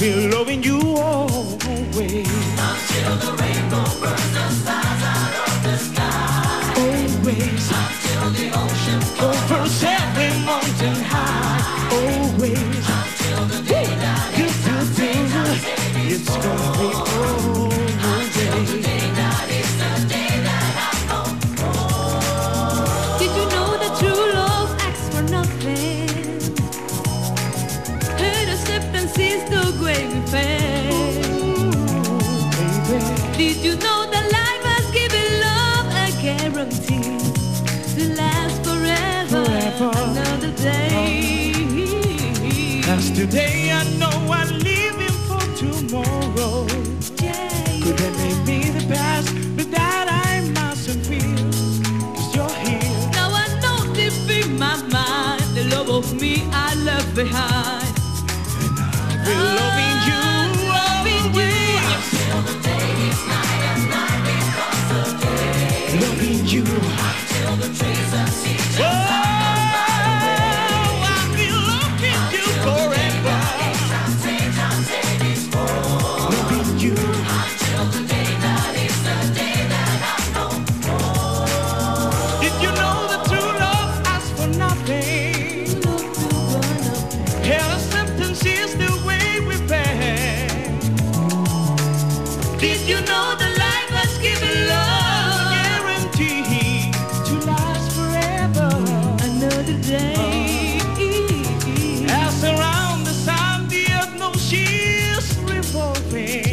be loving you always. Until the rainbow burns the stars out of the sky. Always. Until the ocean Covers Did you know that life has given love a guarantee to last forever? Forever. Another day. As today I know I'm living for tomorrow. Yeah, Could have made me the past, but that I mustn't feel. Cause you're here. Now I know deep in my mind the love of me I left behind. Did you know that true love asks for Another day. As around the the earth knows she revolving.